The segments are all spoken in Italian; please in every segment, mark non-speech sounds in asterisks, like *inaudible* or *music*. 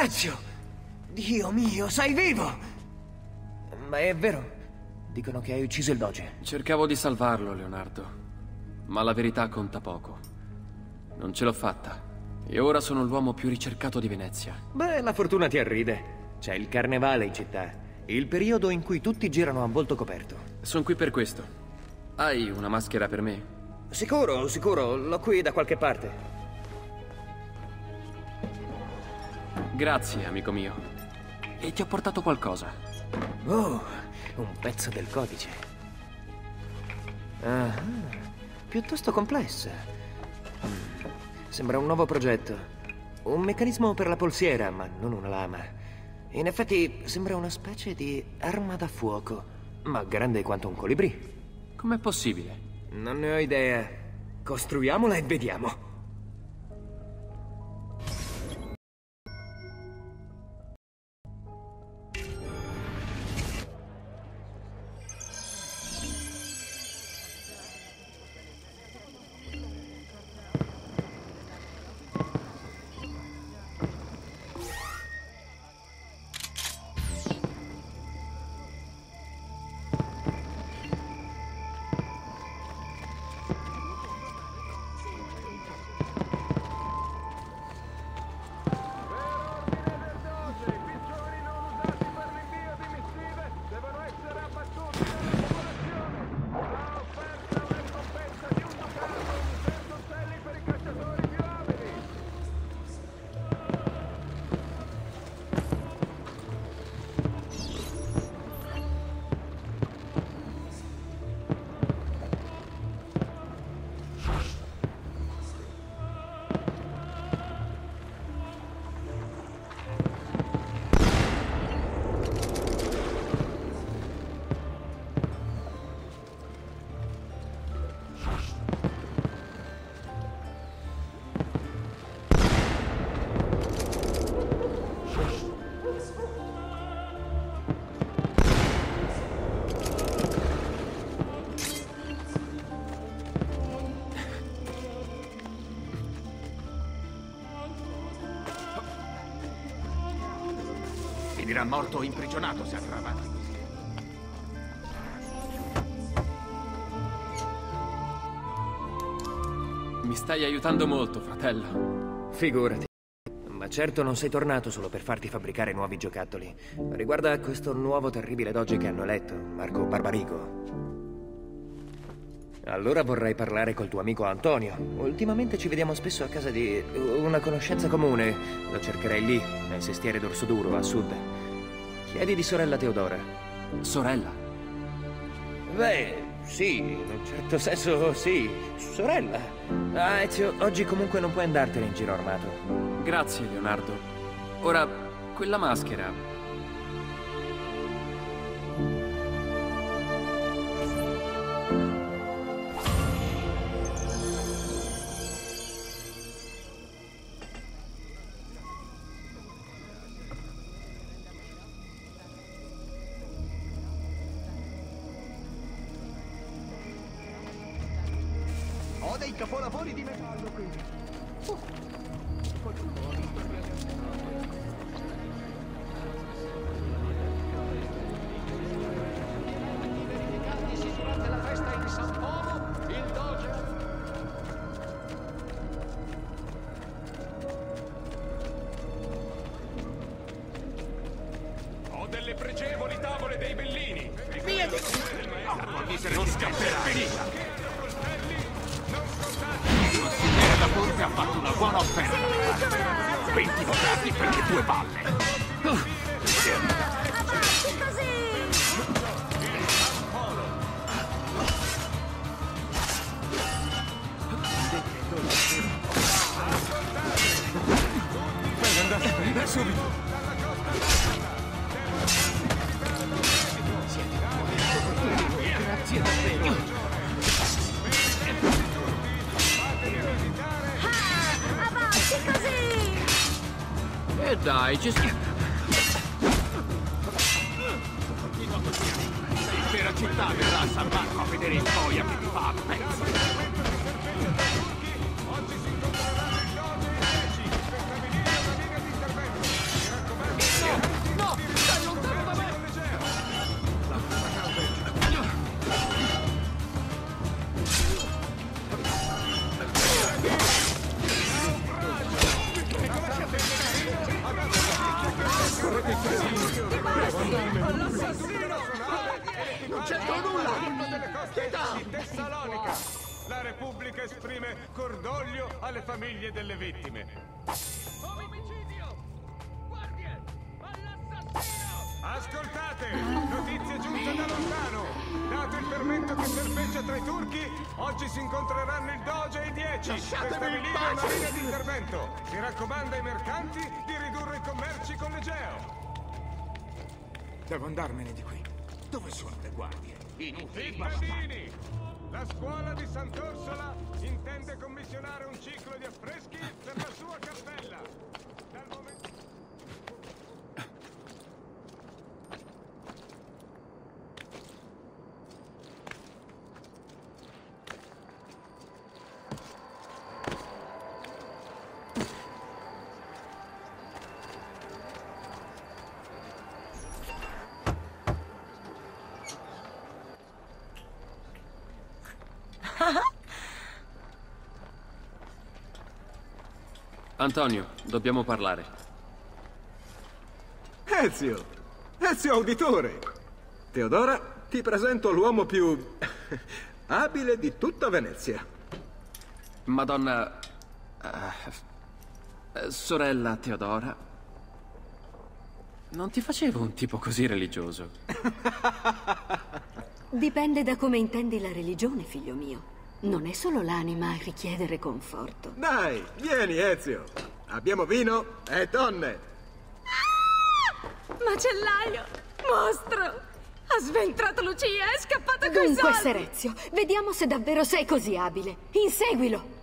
Ezio! Dio mio, sei vivo! Ma è vero? Dicono che hai ucciso il doge. Cercavo di salvarlo, Leonardo. Ma la verità conta poco. Non ce l'ho fatta. E ora sono l'uomo più ricercato di Venezia. Beh, la fortuna ti arride. C'è il carnevale in città. Il periodo in cui tutti girano a volto coperto. Sono qui per questo. Hai una maschera per me? Sicuro, sicuro. L'ho qui da qualche parte. Grazie, amico mio. E ti ho portato qualcosa. Oh, un pezzo del codice. Ah, piuttosto complessa. Mm, Sembra un nuovo progetto. Un meccanismo per la polsiera, ma non una lama. In effetti sembra una specie di arma da fuoco, ma grande quanto un colibrì. Com'è possibile? Non ne ho idea. Costruiamola e vediamo. Imprigionato se andrà avanti così. Mi stai aiutando molto, fratello. Figurati. Ma certo non sei tornato solo per farti fabbricare nuovi giocattoli. Riguarda a questo nuovo terribile doge che hanno eletto, Marco Barbarigo. Allora vorrei parlare col tuo amico Antonio. Ultimamente ci vediamo spesso a casa di una conoscenza comune. Lo cercherei lì, nel sestiere d'Orso Duro, a sud. Chiedi di sorella Teodora. Sorella? Beh, sì, in un certo senso sì. Sorella. Ah, Ezio, oggi comunque non puoi andartene in giro armato. Grazie, Leonardo. Ora, quella maschera. Dei capolavori di metallo qui. Durante la festa in San Polo, il doge Ho delle pregevoli tavole dei bellini. Via di... Oh, miseria non scapperà. Devo andarmene di qui. Dove sono le guardie? Inutili Cittadini! La scuola di Sant'Orsola intende commissionare un ciclo di affreschi per la sua cappella. Dal momento... Antonio, dobbiamo parlare. Ezio! Ezio Auditore! Teodora, ti presento l'uomo più *laughs* abile di tutta Venezia. Madonna... eh, sorella Teodora. Non ti facevo un tipo così religioso. *laughs* Dipende da come intendi la religione, figlio mio. Non è solo l'anima a richiedere conforto. Dai, vieni Ezio! Abbiamo vino e donne! Macellaio! Mostro! Ha sventrato Lucia, è scappato coi Dunque, soldi! Serezio, vediamo se davvero sei così abile. Inseguilo!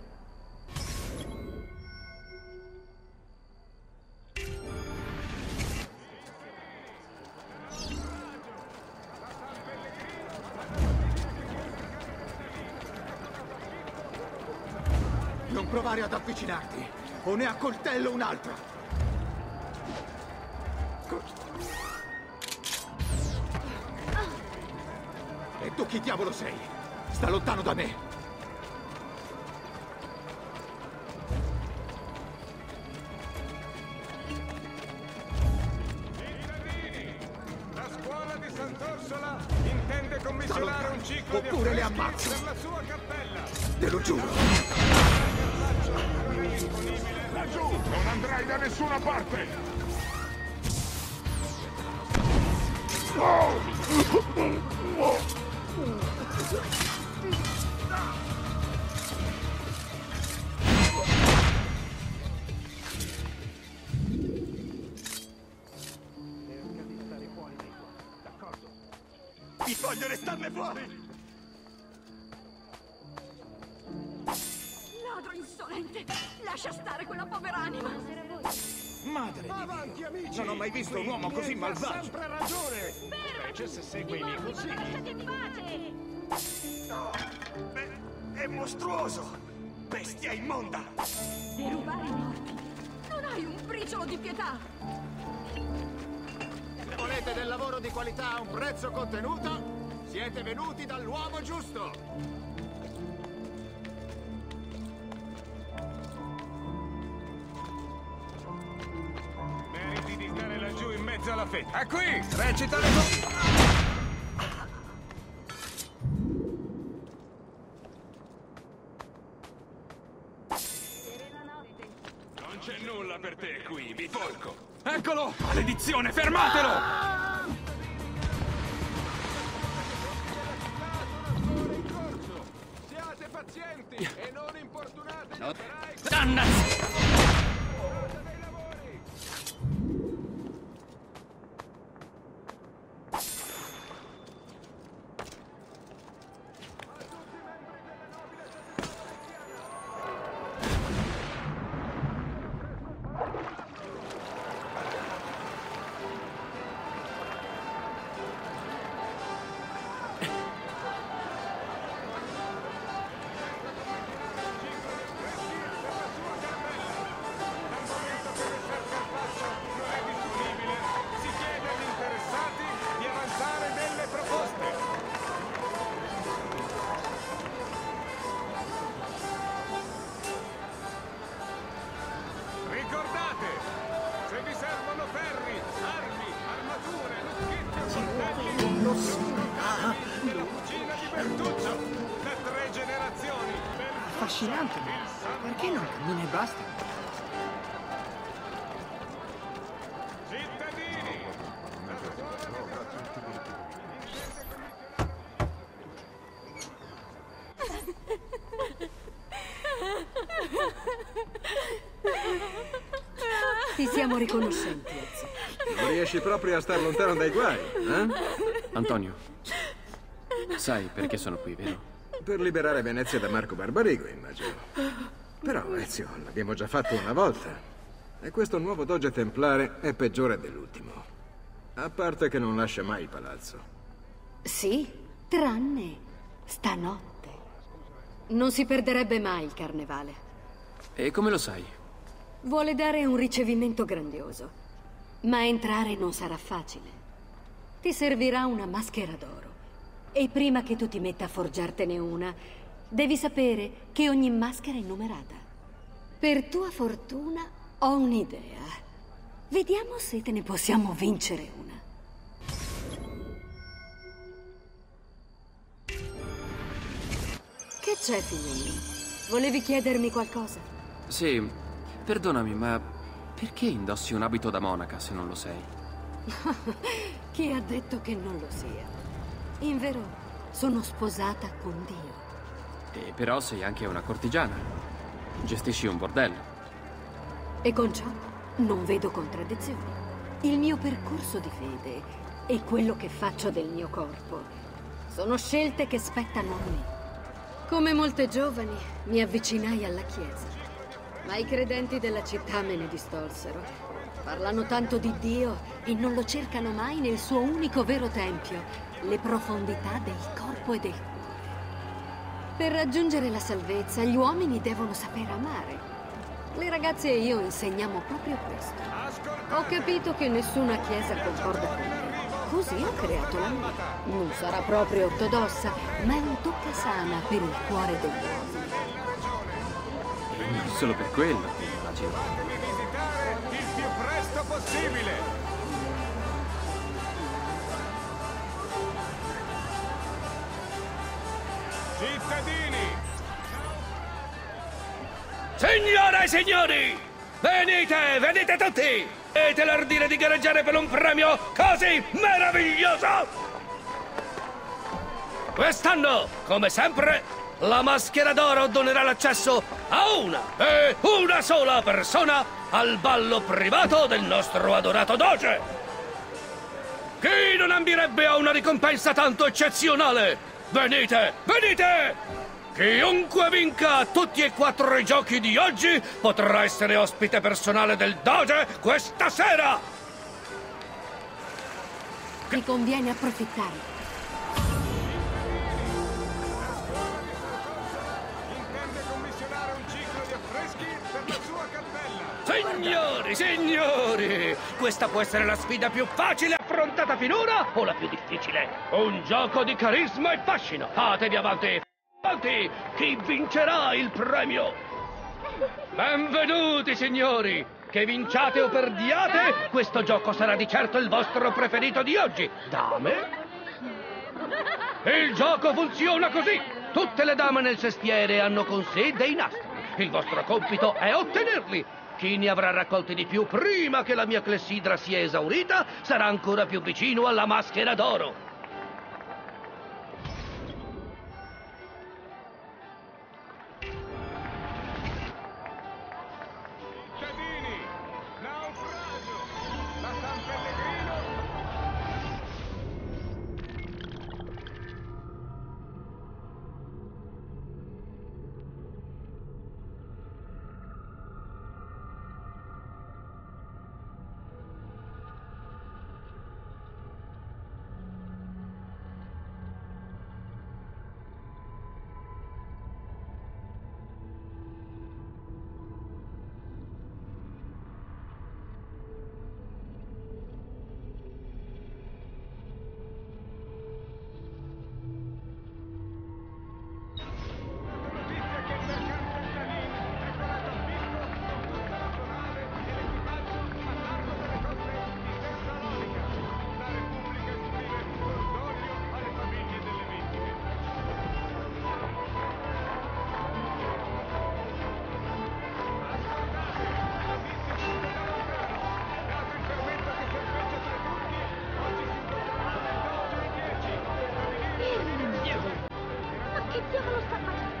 Accoltello un altro. E tu chi diavolo sei? Sta lontano da me. Vi voglio restarne fuori! Ladro insolente! Lascia stare quella povera anima! Madre Avanti, amici! Non ho mai visto un uomo così malvagio! sempre ragione. Specie se segui i miei consigli. lasciate in pace! No! È, è mostruoso! Bestia immonda! Per rubare i morti! Non hai un briciolo di pietà! Volete del lavoro di qualità a un prezzo contenuto, siete venuti dall'uomo giusto! Meriti di stare laggiù in mezzo alla fetta. E qui, recita le. Non c'è nulla per te qui, bifolco. Eccolo! Maledizione, fermatelo! Ti siamo riconoscenti, Ezio. Non riesci proprio a star lontano dai guai, eh? Antonio, sai perché sono qui, vero? Per liberare Venezia da Marco Barbarigo, immagino. Però, Ezio, l'abbiamo già fatto una volta. E questo nuovo doge templare è peggiore dell'ultimo. A parte che non lascia mai il palazzo. Sì, tranne stanotte. Non si perderebbe mai il carnevale. E come lo sai? Vuole dare un ricevimento grandioso, ma entrare non sarà facile. Ti servirà una maschera d'oro. E prima che tu ti metta a forgiartene una, devi sapere che ogni maschera è numerata. Per tua fortuna ho un'idea. Vediamo se te ne possiamo vincere una. Che c'è, figlio? Volevi chiedermi qualcosa? Sì, perdonami, ma perché indossi un abito da monaca se non lo sei? *laughs* Chi ha detto che non lo sia? In vero, sono sposata con Dio. E però sei anche una cortigiana. Gestisci un bordello. E con ciò non vedo contraddizioni. Il mio percorso di fede e quello che faccio del mio corpo sono scelte che spettano a me. Come molte giovani mi avvicinai alla Chiesa, ma i credenti della città me ne distolsero. Parlano tanto di Dio e non lo cercano mai nel suo unico vero tempio, le profondità del corpo e del cuore. Per raggiungere la salvezza gli uomini devono saper amare. Le ragazze e io insegniamo proprio questo. Ho capito che nessuna chiesa concorda con me. Così ho creato la mia. Non sarà proprio ortodossa, ma è un tocca sana per il cuore degli uomini. Solo per quello, immagino. Fatemi visitare il più presto possibile! Cittadini! Signore e signori! Venite, venite tutti! Avete l'ardire di gareggiare per un premio così meraviglioso! Quest'anno, come sempre, la maschera d'oro donerà l'accesso a una e una sola persona al ballo privato del nostro adorato doge! Chi non ambierebbe a una ricompensa tanto eccezionale? Venite, venite! Chiunque vinca tutti e quattro i giochi di oggi potrà essere ospite personale del Doge questa sera! Ti conviene approfittare. Signori, signori! Questa può essere la sfida più facile affrontata finora o la più difficile? Un gioco di carisma e fascino! Fatevi avanti! Avanti! Chi vincerà il premio? Benvenuti, signori! Che vinciate o perdiate, questo gioco sarà di certo il vostro preferito di oggi. Dame? Il gioco funziona così. Tutte le dame nel sestiere hanno con sé dei nastri. Il vostro compito è ottenerli. Chi ne avrà raccolti di più prima che la mia clessidra sia esaurita sarà ancora più vicino alla maschera d'oro. كتير مستقبل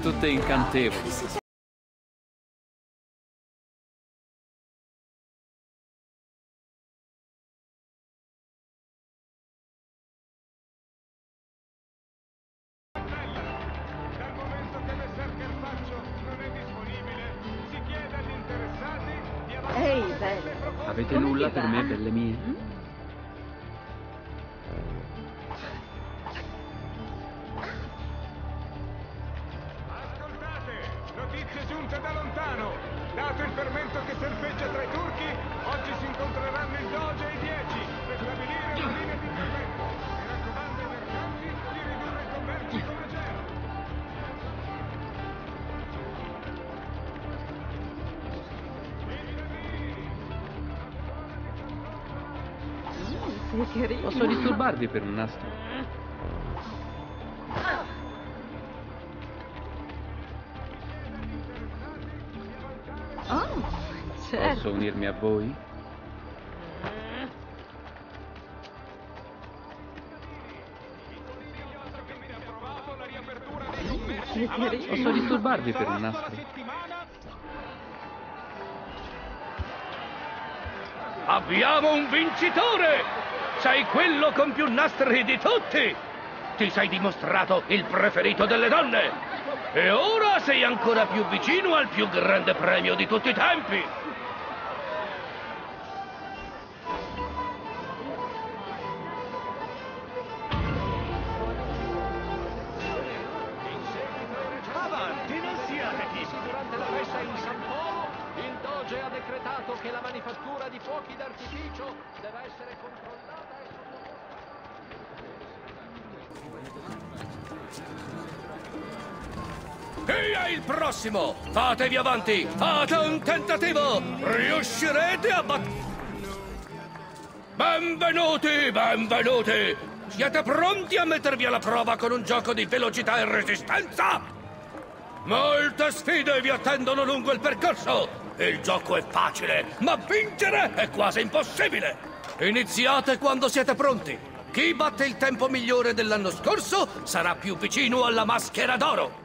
Tutte incantevoli. Sei carino. Posso disturbarvi per un nastro? Oh, certo. Posso unirmi a voi? Posso disturbarvi per un nastro? Abbiamo un vincitore! Sei quello con più nastri di tutti! Ti sei dimostrato il preferito delle donne! E ora sei ancora più vicino al più grande premio di tutti i tempi! Fatevi avanti! Fate un tentativo! Riuscirete a bat... Benvenuti, benvenuti! Siete pronti a mettervi alla prova con un gioco di velocità e resistenza? Molte sfide vi attendono lungo il percorso! Il gioco è facile, ma vincere è quasi impossibile! Iniziate quando siete pronti! Chi batte il tempo migliore dell'anno scorso sarà più vicino alla maschera d'oro!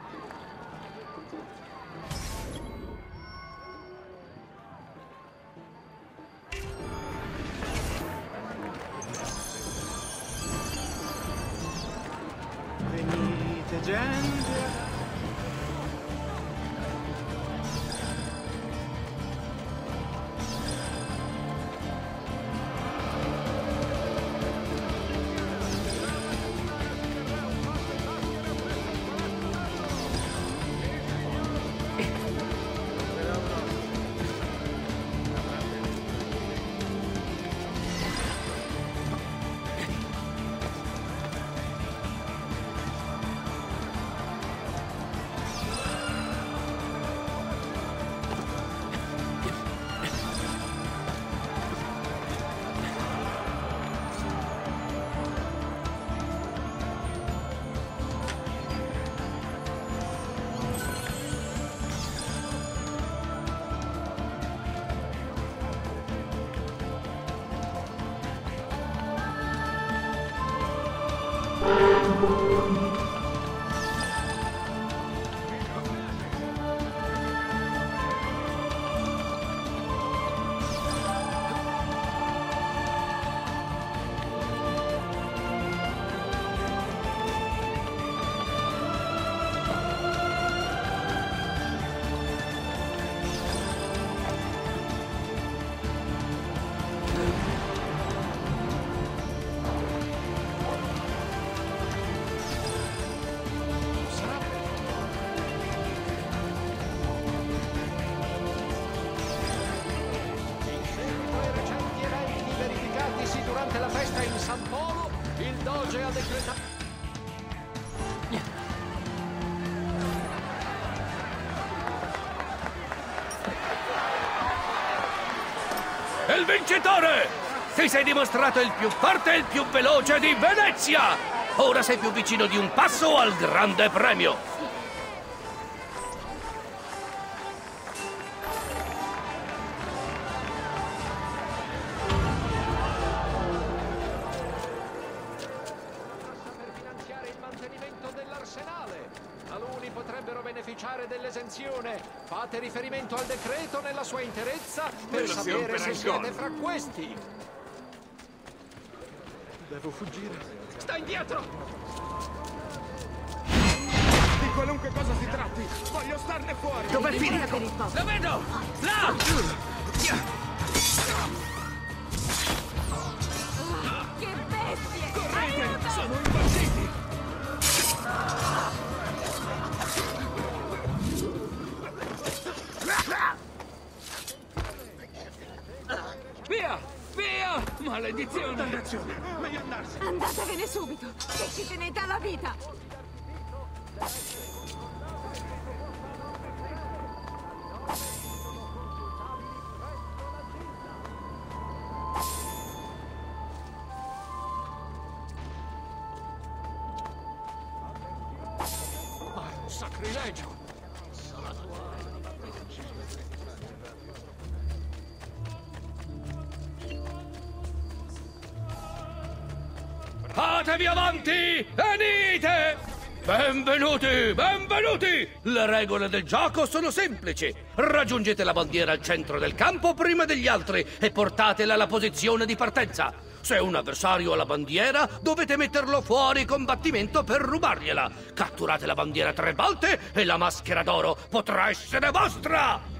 Vincitore! Ti sei dimostrato il più forte e il più veloce di Venezia! Ora sei più vicino di un passo al grande premio! dell'arsenale. Taluni potrebbero beneficiare dell'esenzione. Fate riferimento al decreto sua interezza per Relazione sapere per se siete fra questi. Devo fuggire. Sta indietro! Di qualunque cosa si tratti, voglio starne fuori! Dov'è popolo. Lo vedo! Là! Maledizione! Dannazione! Meglio andarsene! Andatevene subito! Che ci tenete alla vita! Ma è un sacrilegio! Fatevi avanti! Venite! Benvenuti, benvenuti! Le regole del gioco sono semplici. Raggiungete la bandiera al centro del campo prima degli altri e portatela alla posizione di partenza. Se un avversario ha la bandiera, dovete metterlo fuori combattimento per rubargliela. Catturate la bandiera tre volte e la maschera d'oro potrà essere vostra!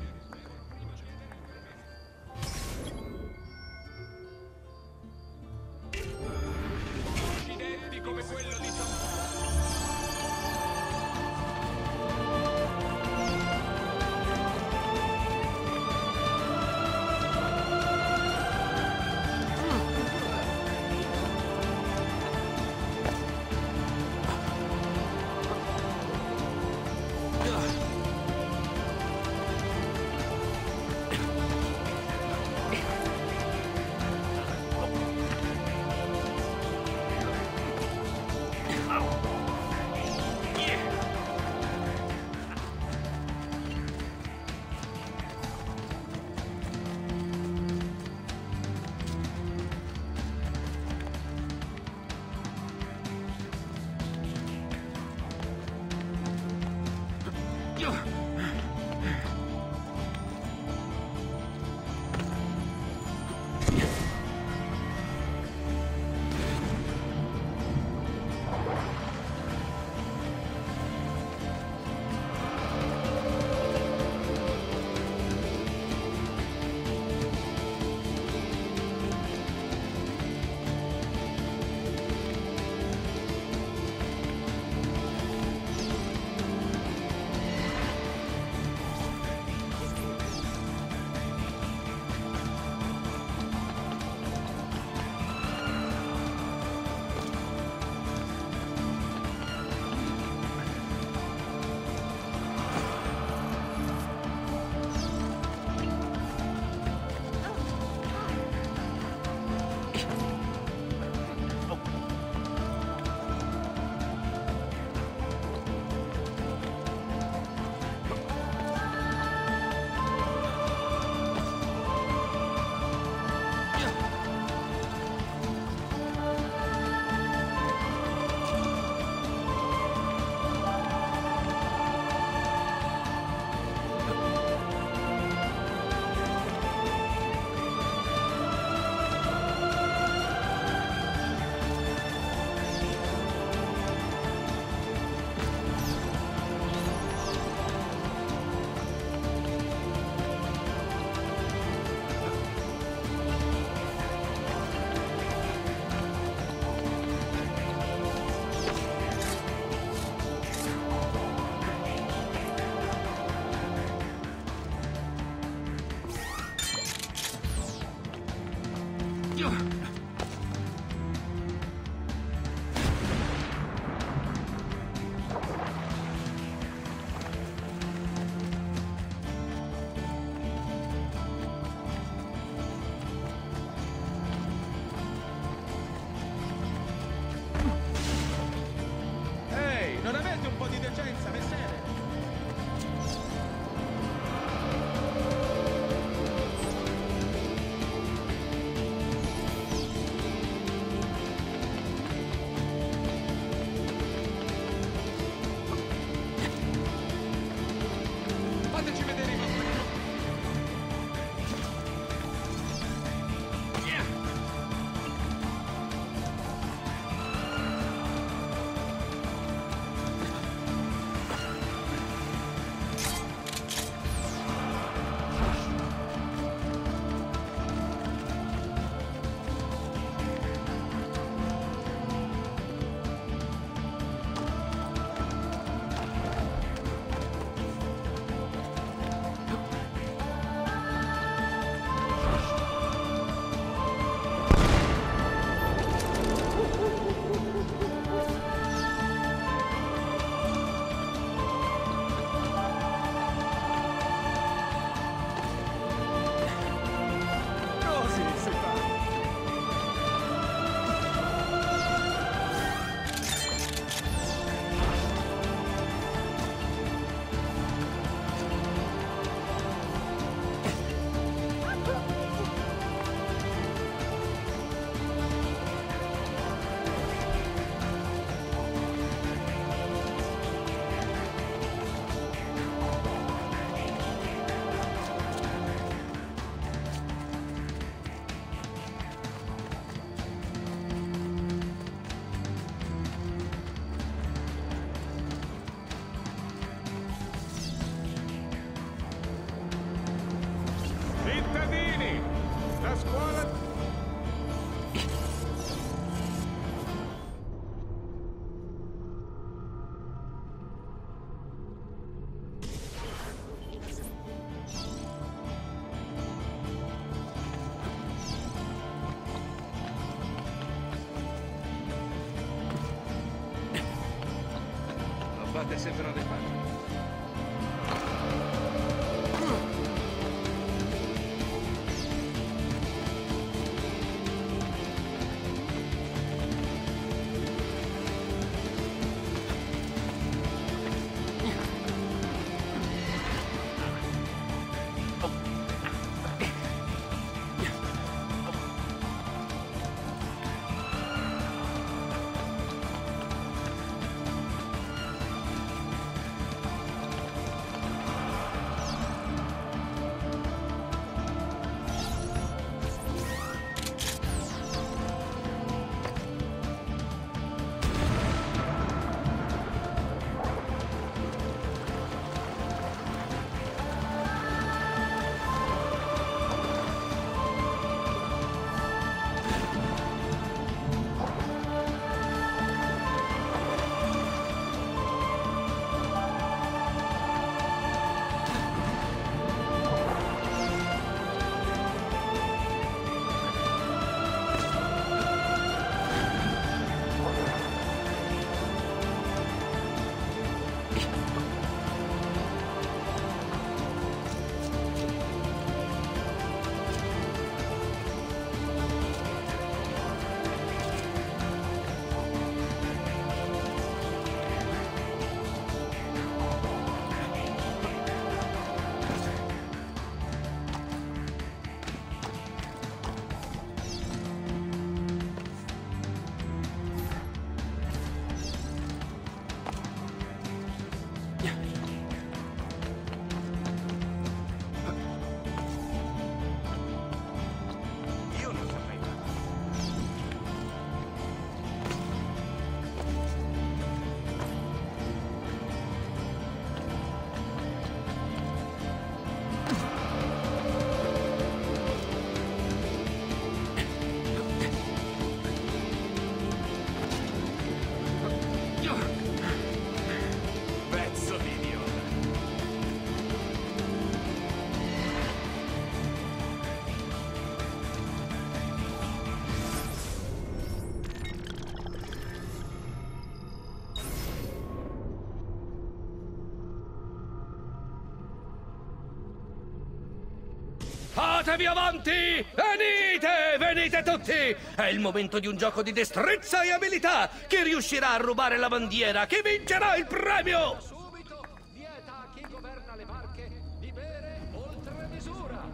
Fatevi avanti! Venite! Venite tutti! È il momento di un gioco di destrezza e abilità! Chi riuscirà a rubare la bandiera? Chi vincerà il premio? Subito vieta a chi governa le barche di bere oltre misura.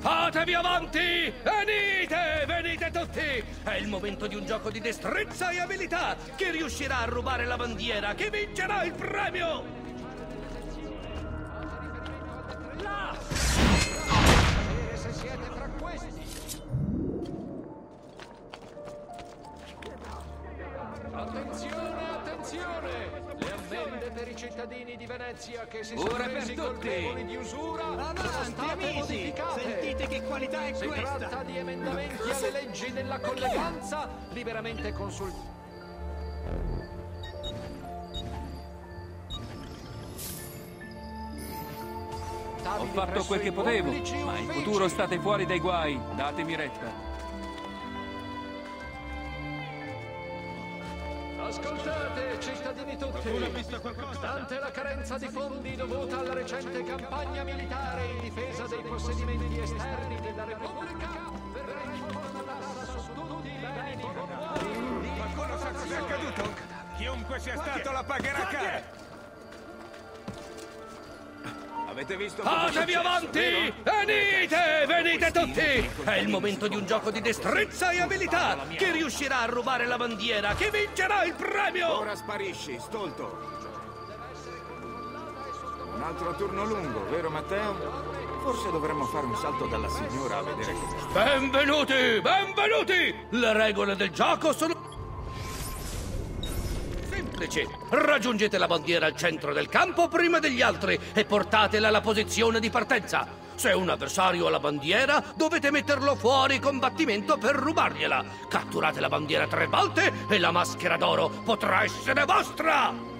Fatevi avanti! Venite! Venite tutti! È il momento di un gioco di destrezza e abilità! Chi riuscirà a rubare la bandiera? Chi vincerà il premio? Venezia che si sono Ora per resi tutti! colpevoli di usura sono Avanti, state amici! modificate. Sentite che qualità è si questa! tratta di emendamenti alle leggi della colleganza liberamente consultati. Ho fatto quel che potevo, ma in futuro state fuori dai guai. Datemi retta. Cittadini tutti! Stante la carenza di fondi dovuta alla recente campagna militare in difesa dei possedimenti esterni della Repubblica, verrà introdotta una tassa su tutti i beni. Qualcuno sa cosa è accaduto? Chiunque sia stato la pagherà cara! Fatevi successo, avanti! vero? Venite! Venite tutti! È il momento di un gioco di destrezza e abilità! Chi riuscirà a rubare la bandiera? Chi vincerà il premio? Ora sparisci, stolto. Un altro turno lungo, vero Matteo? Forse dovremmo fare un salto dalla signora a vedere. Benvenuti! Benvenuti! Le regole del gioco sono... Semplici. 10. Raggiungete la bandiera al centro del campo prima degli altri e portatela alla posizione di partenza. Se un avversario ha la bandiera, dovete metterlo fuori combattimento per rubargliela. Catturate la bandiera tre volte e la maschera d'oro potrà essere vostra!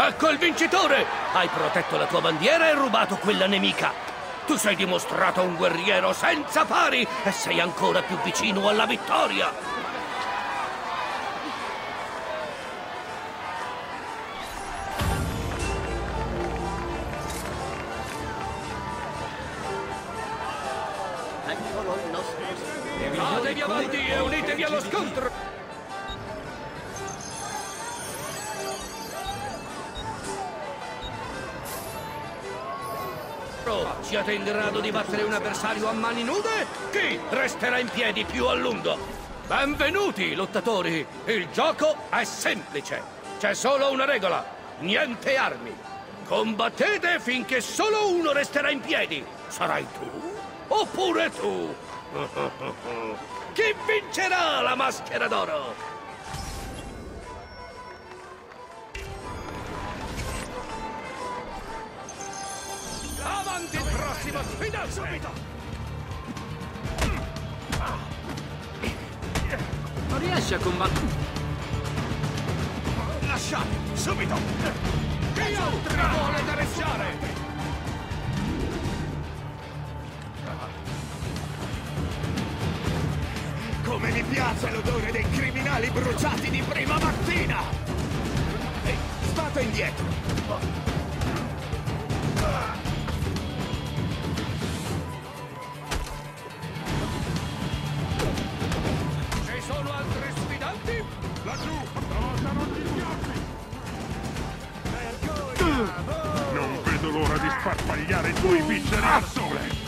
Ecco il vincitore! Hai protetto la tua bandiera e rubato quella nemica. Tu sei dimostrato un guerriero senza pari e sei ancora più vicino alla vittoria. Grado di battere un avversario a mani nude? Chi resterà in piedi più a lungo? Benvenuti, lottatori! Il gioco è semplice. C'è solo una regola. Niente armi. Combattete finché solo uno resterà in piedi. Sarai tu? Oppure tu? *laughs* Chi vincerà la maschera d'oro? Sfida subito! Non riesci a combattere. Lasciate, subito! Chi altri vuole gareggiare? Come mi piace l'odore dei criminali bruciati di prima mattina! Ehi, state indietro! Non vedo l'ora di sparpagliare i tuoi visceri al sole!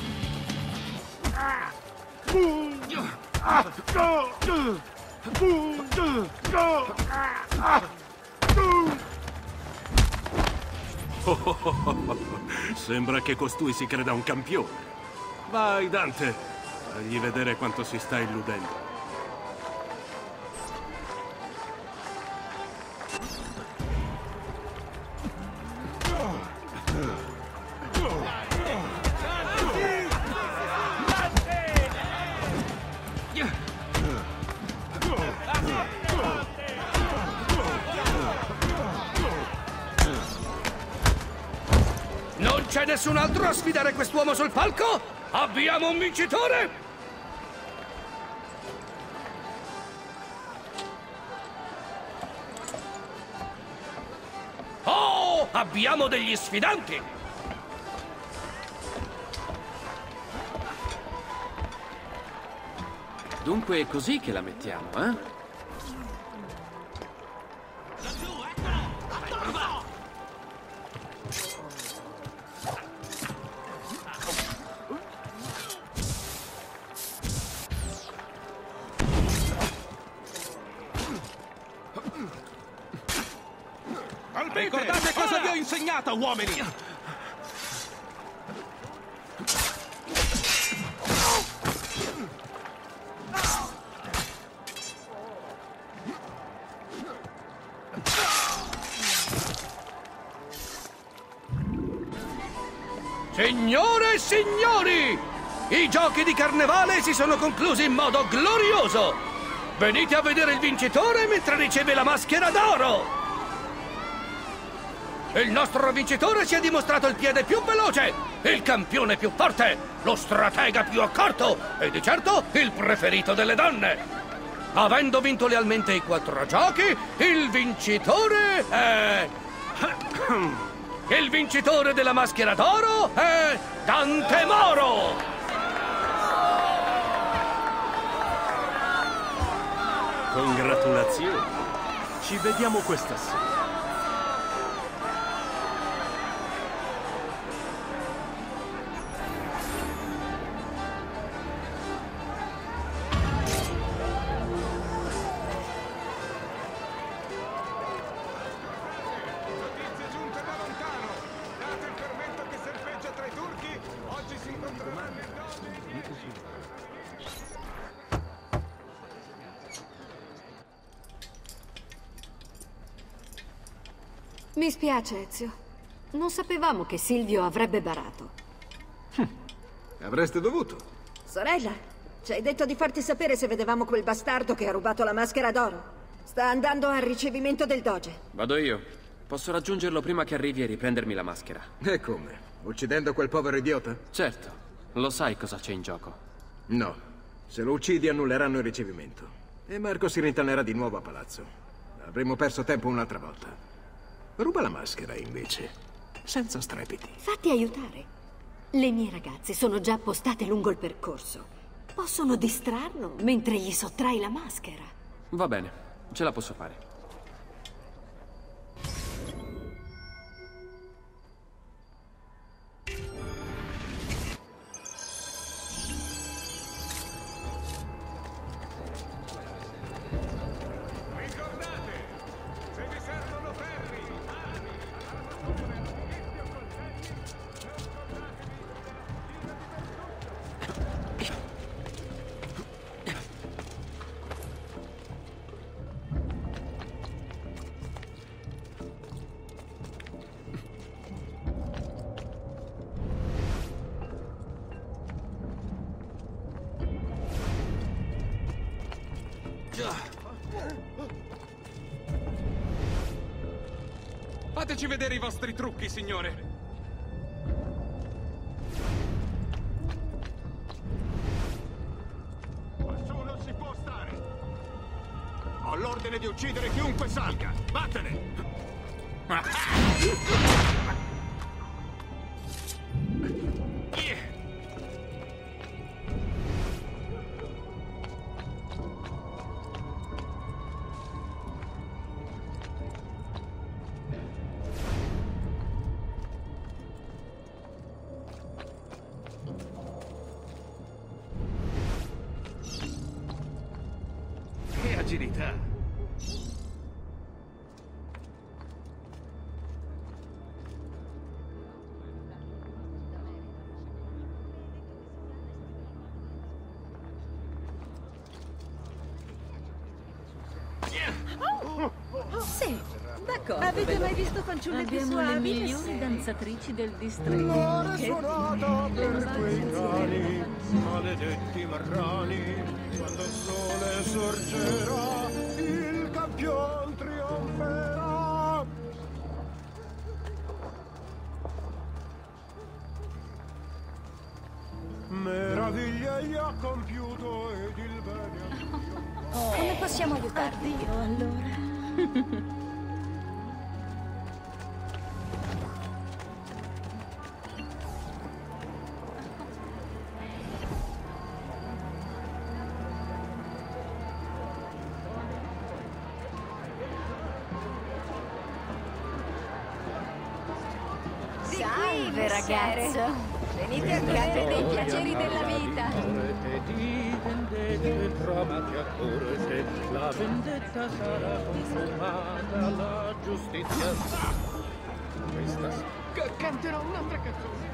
Sembra che costui si creda un campione. Vai, Dante, fagli vedere quanto si sta illudendo. A sfidare quest'uomo sul palco? Abbiamo un vincitore? Oh, abbiamo degli sfidanti! Dunque è così che la mettiamo, eh? Uomini! Signore e signori! I giochi di carnevale si sono conclusi in modo glorioso! Venite a vedere il vincitore mentre riceve la maschera d'oro! Il nostro vincitore si è dimostrato il piede più veloce, il campione più forte, lo stratega più accorto e di certo il preferito delle donne. Avendo vinto lealmente i quattro giochi, il vincitore è... *coughs* Il vincitore della maschera d'oro è Dante Moro! Congratulazioni. Ci vediamo questa sera. Mi spiace, Ezio. Non sapevamo che Silvio avrebbe barato. Avreste dovuto. Sorella, ci hai detto di farti sapere se vedevamo quel bastardo che ha rubato la maschera d'oro. Sta andando al ricevimento del doge. Vado io. Posso raggiungerlo prima che arrivi e riprendermi la maschera. E come? Uccidendo quel povero idiota? Certo, lo sai cosa c'è in gioco. No. Se lo uccidi annulleranno il ricevimento. E Marco si rintanerà di nuovo a palazzo. Avremmo perso tempo un'altra volta. Ruba la maschera, invece. Senza strepiti. Fatti aiutare. Le mie ragazze sono già postate lungo il percorso. Possono distrarlo mentre gli sottrai la maschera. Va bene, ce la posso fare. Che agilità! Sì, d'accordo. Avete mai visto fanciulle più Abbiamo le suavi? migliori danzatrici del distretto. L'ora Che- suonata per quei cani, maledetti marrani, quando il sole sorgerà, il campion trionferà. Meraviglia gli ha compiuto ed il bene Come possiamo aiutarvi? Addio, allora. *laughs* vendetta sarà consumata, la giustizia. Questa sì. C- canterò un'altra canzone.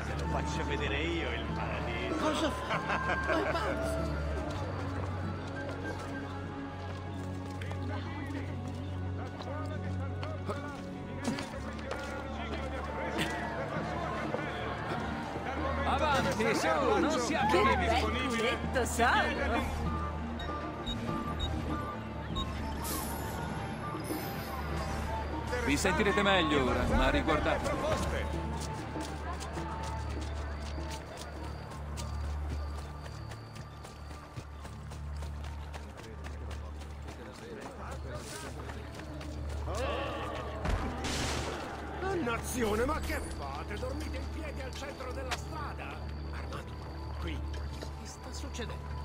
Se lo faccio vedere io il paradiso. Cosa fa? Ma è pazzo! Avanti, su, non si Che bel culetto sacro. Vi sentirete meglio ora, ma riguardate. Dannazione, ma che fate? Dormite in piedi al centro della strada? Armato, qui. Che sta succedendo?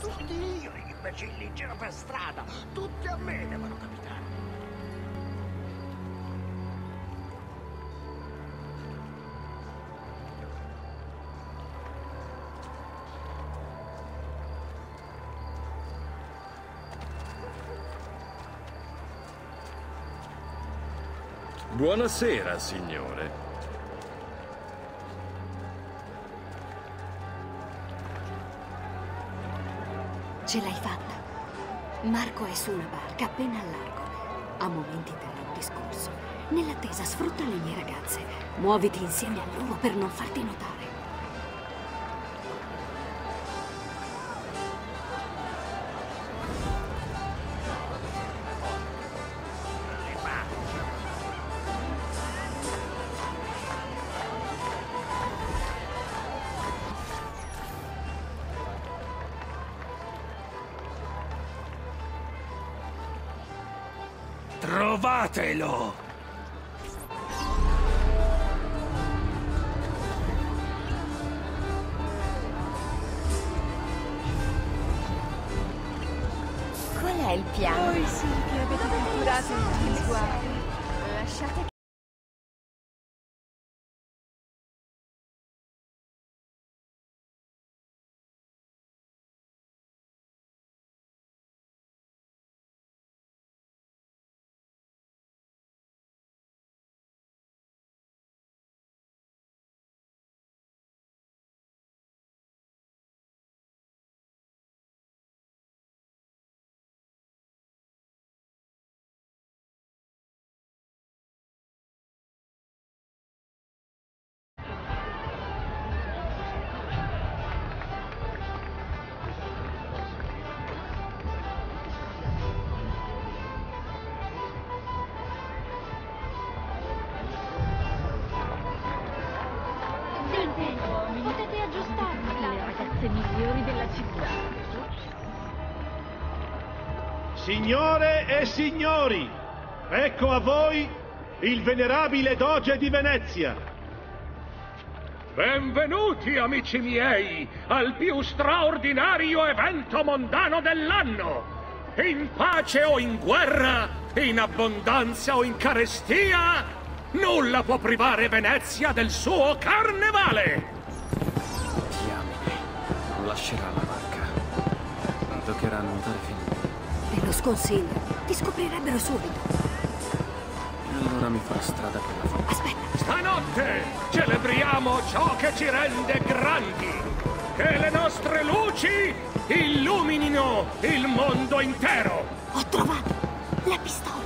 Tutti io, gli imbecilli in giro per strada. Tutti a me devono capitare. Buonasera, signore. Ce l'hai fatta. Marco è su una barca appena al largo. A momenti terrà un discorso. Nell'attesa sfrutta le mie ragazze. Muoviti insieme a loro per non farti notare. Signore e signori, ecco a voi il venerabile Doge di Venezia. Benvenuti, amici miei, al più straordinario evento mondano dell'anno. In pace o in guerra, in abbondanza o in carestia, nulla può privare Venezia del suo carnevale. Diamine, non lascerà la barca. Toccherà nuotare fin lì. Te lo sconsiglio. Ti scoprirebbero subito. E allora mi farò strada con la foto. Aspetta. Stanotte celebriamo ciò che ci rende grandi. Che le nostre luci illuminino il mondo intero. Ho trovato la pistola.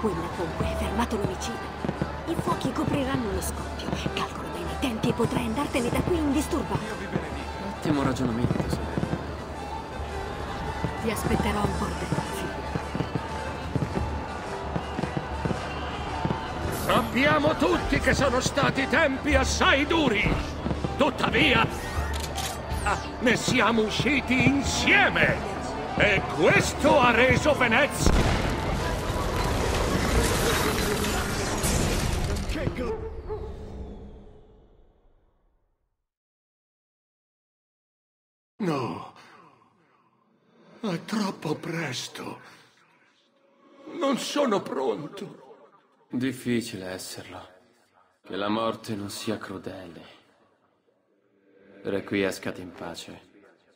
Quella con cui hai fermato l'omicidio. I fuochi copriranno lo scoppio. Calcolo bene i tempi e potrai andartene da qui indisturbato. Ottimo ragionamento, sorella. Ti aspetterò bordello, figlio. Sappiamo tutti che sono stati tempi assai duri. Tuttavia, ah, ne siamo usciti insieme. E questo ha reso Venezia. È troppo presto. Non sono pronto. Difficile esserlo. Che la morte non sia crudele. Requiescati in pace.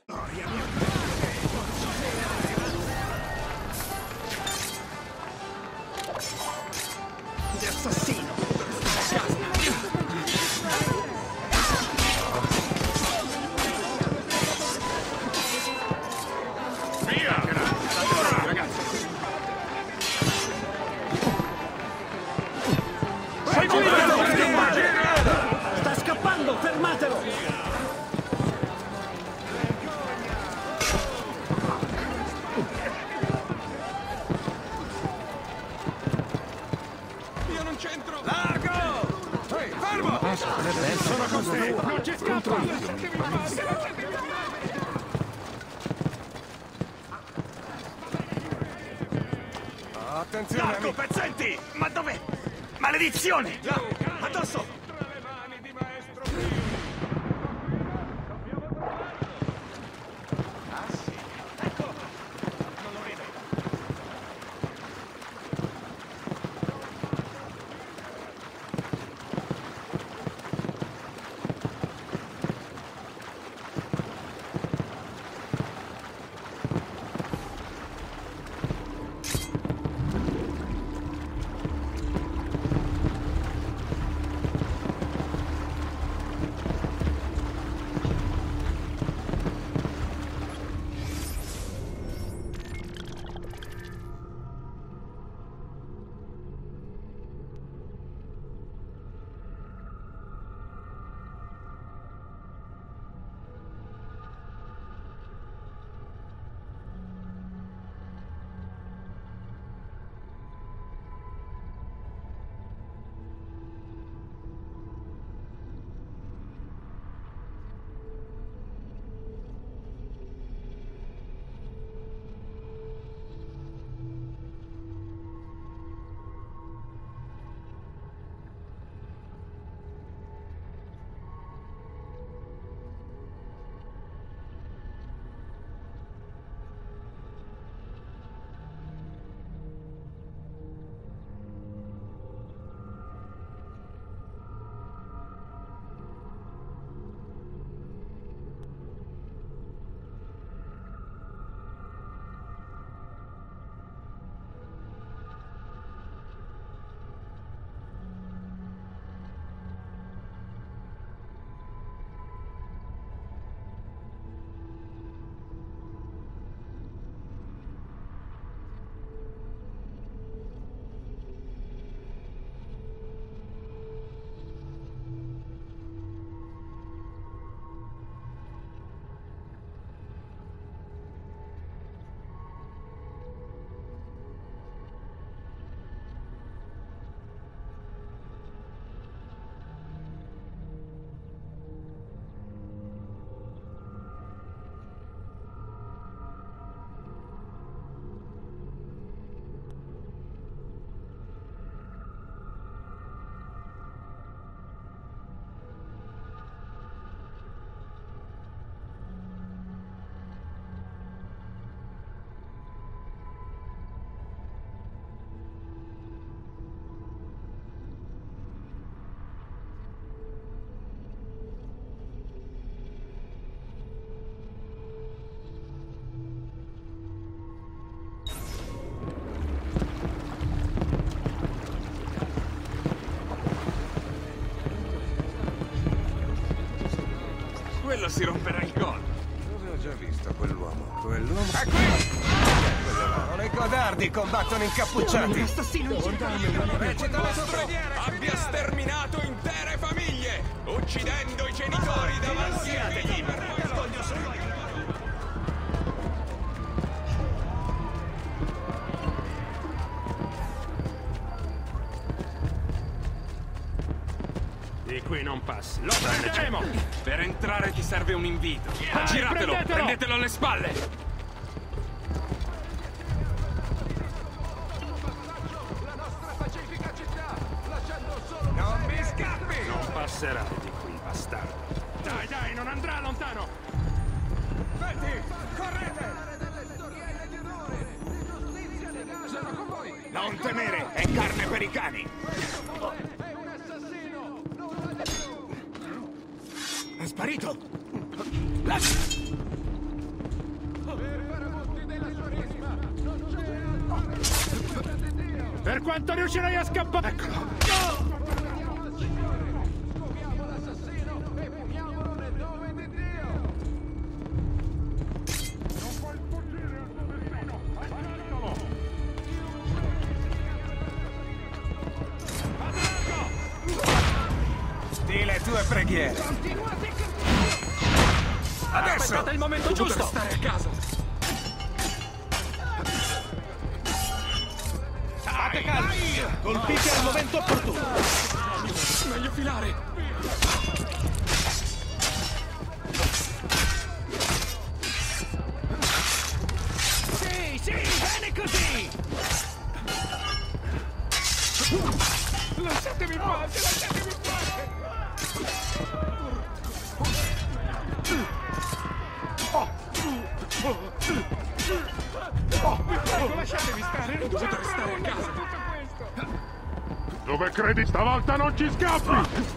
Di Ci scappa! Attenzione, amico. pezzenti! Ma dov'è? Maledizione! Là, addosso! Quello si romperà il collo. Dove ho già visto quell'uomo? Quell'uomo? È qui! Non i codardi combattono incappucciati! Assassino Recita la sua preghiera! Abbia sterminato intere famiglie, uccidendo i genitori davanti a figli. Serve un invito. Dai, Giratelo, prendetelo! prendetelo alle spalle! Non mi scappi! Non passerai di qui, bastardo. Dai, dai, non andrà lontano! Betty, correte! Non temere, è carne per i cani! È sparito! Per quanto riuscirai a scappare... Eccolo! Calmi! Colpite al momento opportuno! Meglio filare! Sì, sì, bene così! Lasciatemi in pace, lasciatemi in pace! Vi prego, lasciatemi stare, non Dovete Dove credi stavolta non ci scappi?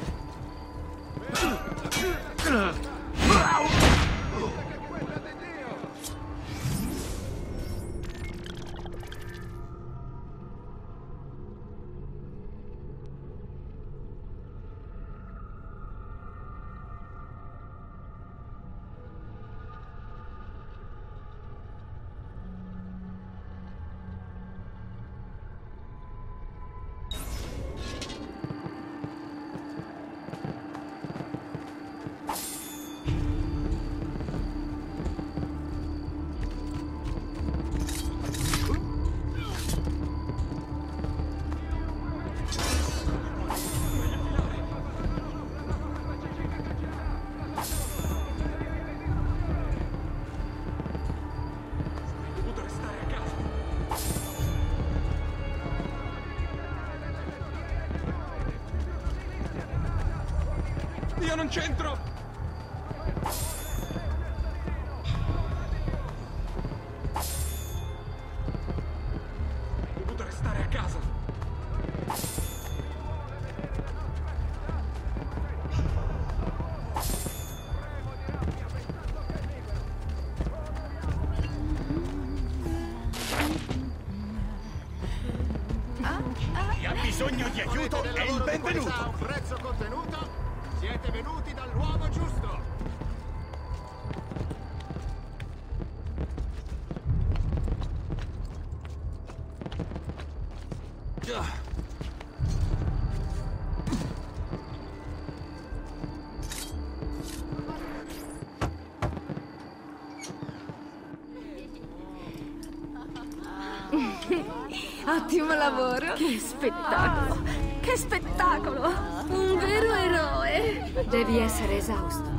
*laughs* Ottimo lavoro. Che spettacolo. Che spettacolo. Un vero eroe. Devi essere esausto.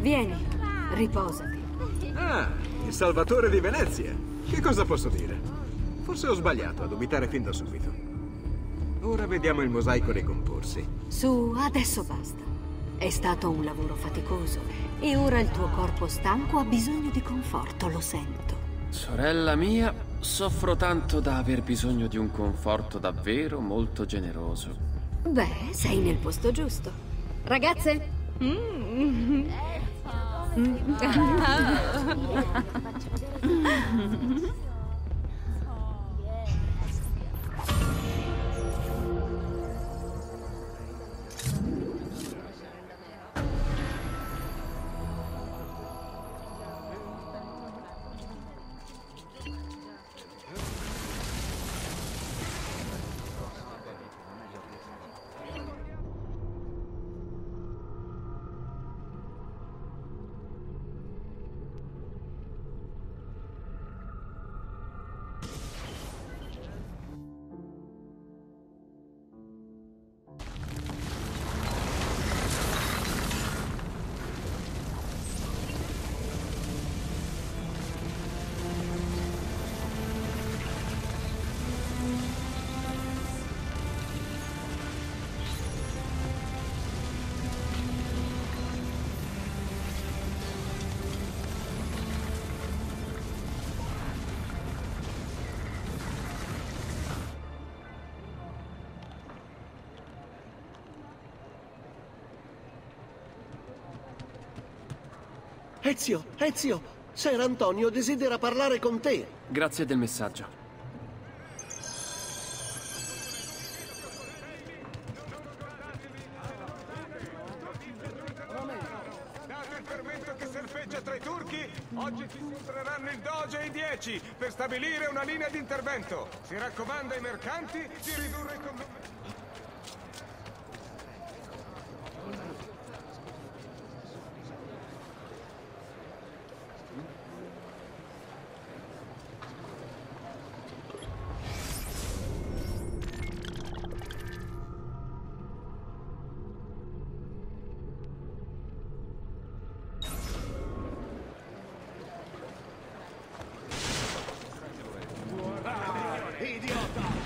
Vieni, riposati. Ah, il Salvatore di Venezia. Che cosa posso dire? Forse ho sbagliato a dubitare fin da subito. Ora vediamo il mosaico ricomporsi. Su, adesso basta. È stato un lavoro faticoso e ora il tuo corpo stanco ha bisogno di conforto, lo sento. Sorella mia, soffro tanto da aver bisogno di un conforto davvero molto generoso. Beh, sei nel posto giusto. Ragazze? Mm. *laughs* *laughs* Ezio, Ezio, Ser Antonio desidera parlare con te. Grazie del messaggio. Dato il fermento che serpeggia tra i turchi, oggi si incontreranno il Doge e i Dieci per stabilire una linea di intervento. Si raccomanda ai mercanti di ridurre i commerci. Idiota!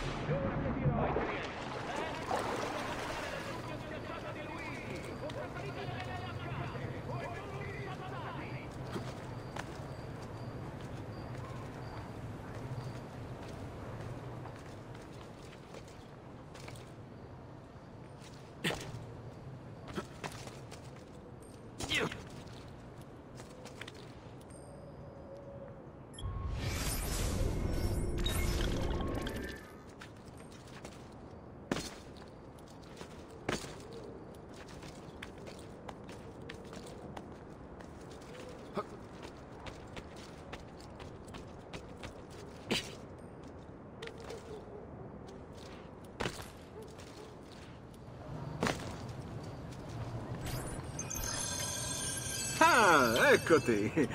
Ah, eccoti.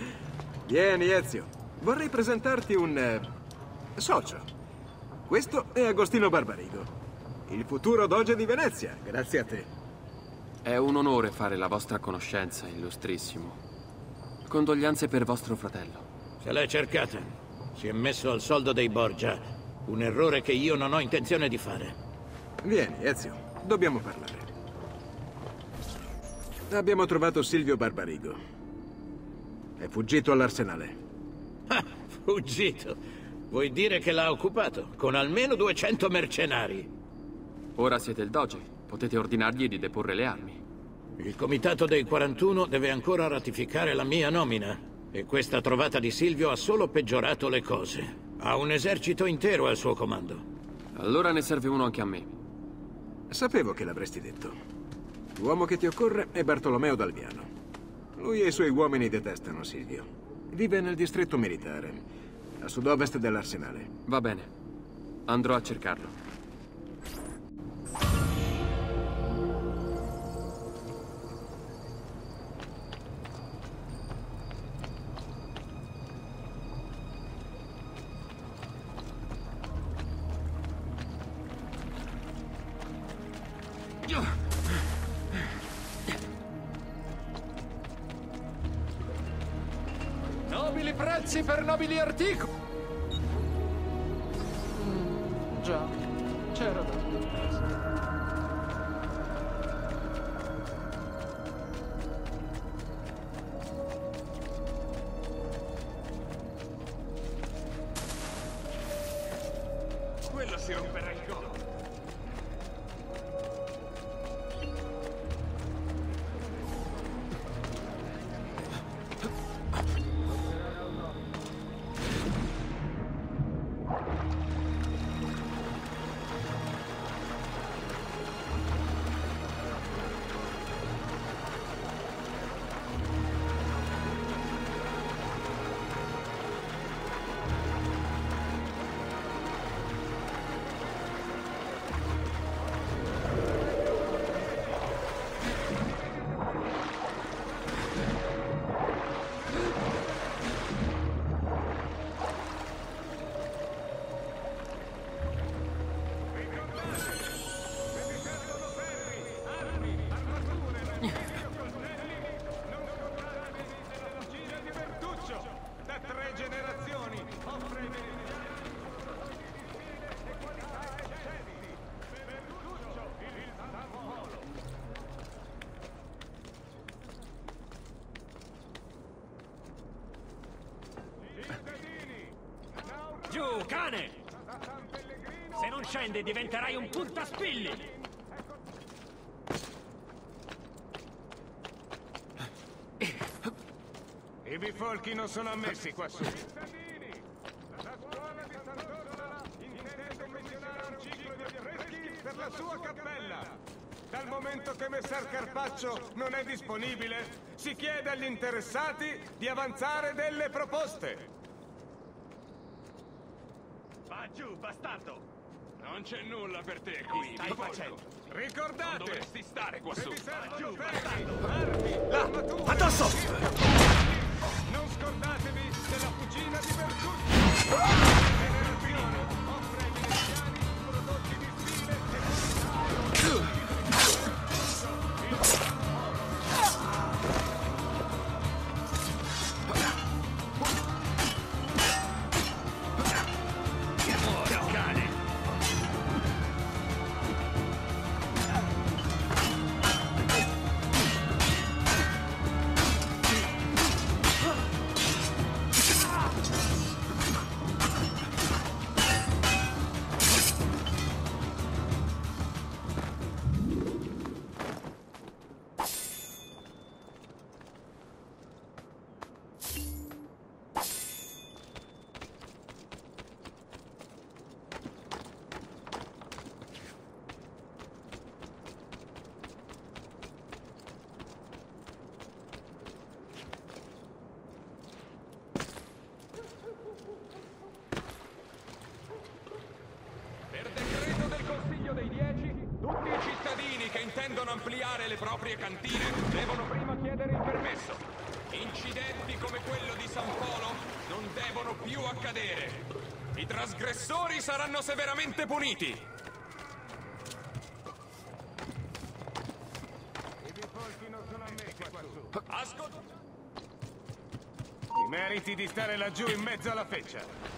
Vieni, Ezio. Vorrei presentarti un eh, socio. Questo è Agostino Barbarigo, il futuro doge di Venezia, grazie a te. È un onore fare la vostra conoscenza, illustrissimo. Condoglianze per vostro fratello. Se l'è cercata. Si è messo al soldo dei Borgia. Un errore che io non ho intenzione di fare. Vieni, Ezio, dobbiamo parlare. Abbiamo trovato Silvio Barbarigo. Fuggito all'arsenale. Ah, fuggito. Vuoi dire che l'ha occupato? Con almeno 200 mercenari. Ora siete il doge. Potete ordinargli di deporre le armi. Il comitato dei 41 deve ancora ratificare la mia nomina. E questa trovata di Silvio ha solo peggiorato le cose. Ha un esercito intero al suo comando. Allora ne serve uno anche a me. Sapevo che l'avresti detto. L'uomo che ti occorre è Bartolomeo Dalviano. Lui e i suoi uomini detestano Silvio. Vive nel distretto militare, a sud-ovest dell'arsenale. Va bene. Andrò a cercarlo. Prezzi per nobili articoli. I bifolchi non sono ammessi qua su. intende commissionare un ciclo di affreschi per la sua cappella. Dal momento che Messer Carpaccio non è disponibile, si chiede agli interessati di avanzare delle proposte. Va giù, bastardo! Non c'è nulla per te qui, stai facendo? Ricordate! Non dovresti stare qua su. giù, bastardo! armi, Là, addosso! Non scordatevi della fucina di Bertucci! Proprie cantine devono prima chiedere il permesso. Incidenti come quello di San Polo non devono più accadere. I trasgressori saranno severamente puniti. I meriti di stare laggiù in mezzo alla feccia.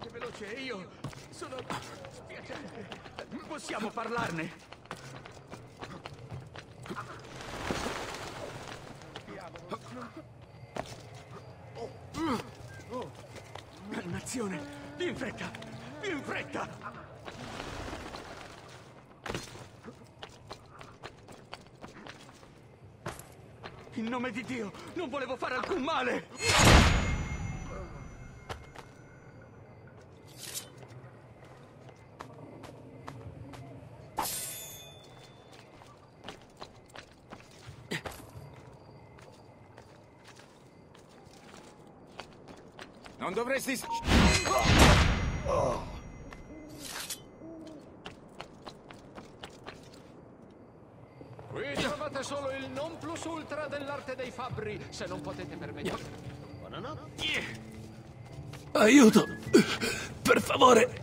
Che veloce, io sono spiacente. Possiamo parlarne? Dannazione! Più in fretta! Più in fretta! In nome di Dio, non volevo fare alcun male! Non dovresti... Qui solo il non plus ultra dell'arte dei fabbri, se non potete permetterlo. Buonanotte. Aiuto! Per favore!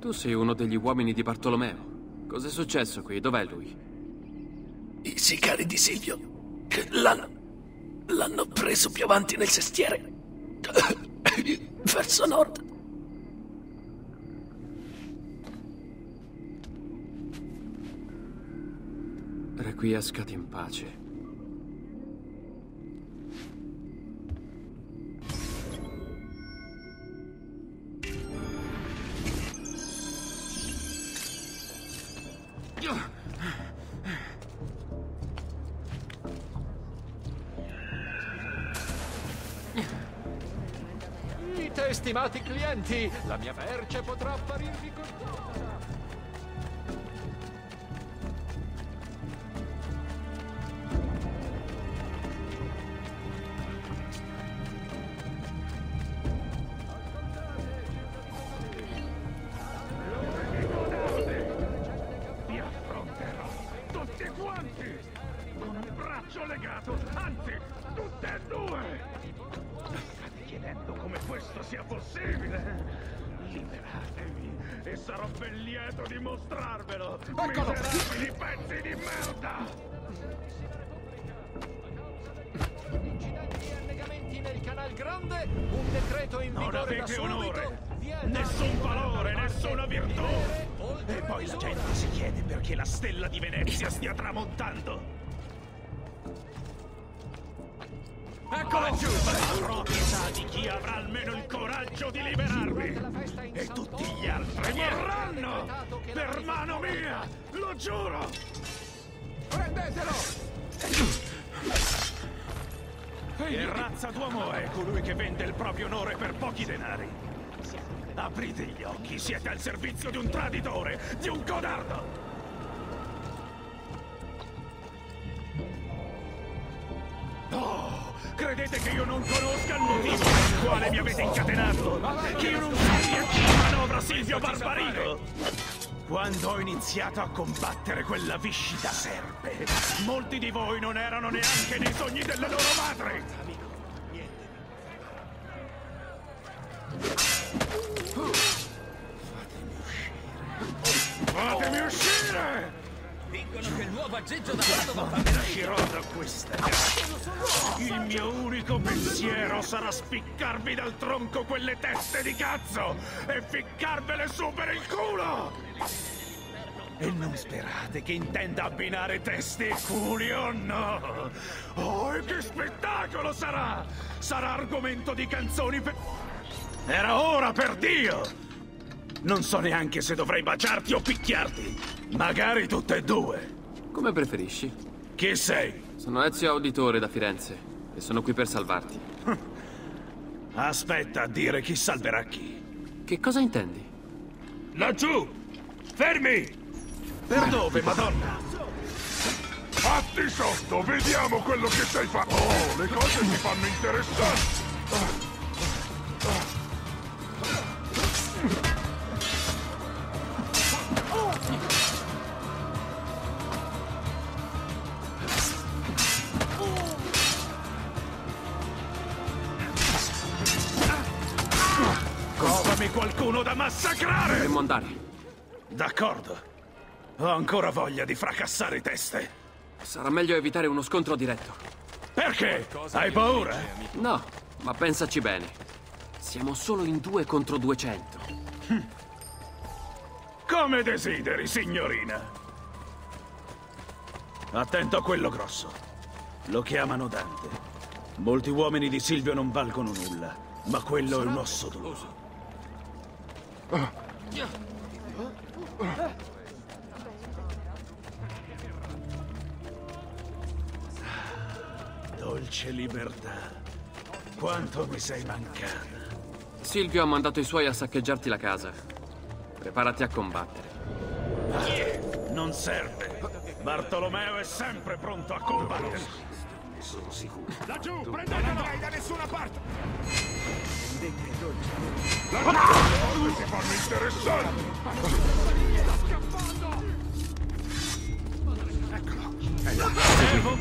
Tu sei uno degli uomini di Bartolomeo. Cos'è successo qui? Dov'è lui? I sicari di Silvio l'hanno. l'hanno preso più avanti nel sestiere. *laughs* Verso nord. Requiescat in pace. Dite, stimati clienti, la mia merce potrà apparirvi costosa. Proprio onore per pochi denari? Aprite gli occhi, siete al servizio di un traditore, di un codardo! Oh, credete che io non conosca il motivo per il quale mi avete incatenato? Che io non sappia chi manovra Silvio Barbarino? Quando ho iniziato a combattere quella viscida serpe, molti di voi non erano neanche nei sogni delle loro madri! Fatemi uscire! Dicono che il nuovo aggeggio da Padova fa lascerò da questa. Il mio unico pensiero sarà spiccarvi dal tronco quelle teste di cazzo e ficcarvele su per il culo! E non sperate che intenda abbinare teste e culi, oh no! Oh, e che spettacolo sarà! Sarà argomento di canzoni per... Era ora, per Dio! Non so neanche se dovrei baciarti o picchiarti. Magari tutte e due. Come preferisci? Chi sei? Sono Ezio Auditore da Firenze e sono qui per salvarti. *laughs* Aspetta a dire chi salverà chi. Che cosa intendi? Laggiù! Fermi! Per dove, madonna? Fatti sotto, vediamo quello che sai fare. Oh, le cose si fanno interessanti. Qualcuno da massacrare! Dovremmo andare. D'accordo. Ho ancora voglia di fracassare teste. Sarà meglio evitare uno scontro diretto. Perché? Hai paura? No, ma pensaci bene. Siamo solo in due contro 200. Come desideri, signorina. Attento a quello grosso. Lo chiamano Dante. Molti uomini di Silvio non valgono nulla, ma quello è un osso duro. Dolce libertà. Quanto mi sei mancata. Silvio ha mandato i suoi a saccheggiarti la casa. Preparati a combattere. Ah, non serve. Bartolomeo è sempre pronto a combattere. Sono sicuro. Laggiù, Non prendetelo! andrai da nessuna parte. Le cose si fanno interessanti. Devo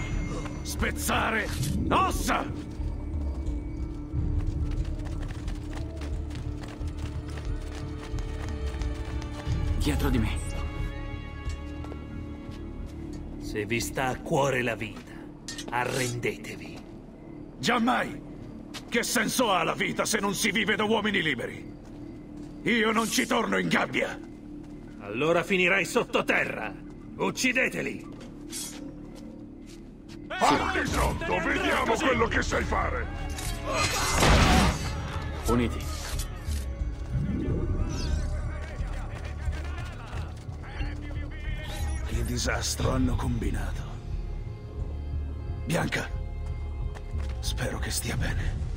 spezzare ossa! Dietro di me. Se vi sta a cuore la vita, arrendetevi. Giammai! Che senso ha la vita se non si vive da uomini liberi? Io non ci torno in gabbia! Allora finirai sottoterra. Uccideteli. Fatti sotto, vediamo quello che sai fare. Uniti. Che disastro hanno combinato. Bianca, spero che stia bene.